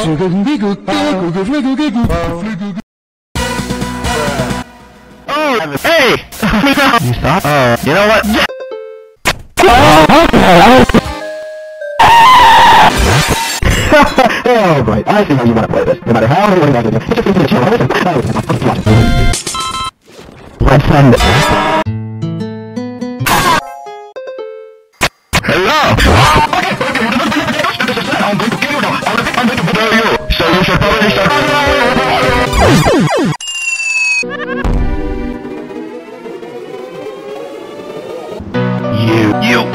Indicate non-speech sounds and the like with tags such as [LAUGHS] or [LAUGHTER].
[LAUGHS] Oh, hey! [LAUGHS] you stop? Uh, you know what? [LAUGHS] Oh, right. I see how you want to play this. No matter how what you want to do. Just a chill. Let's send it. You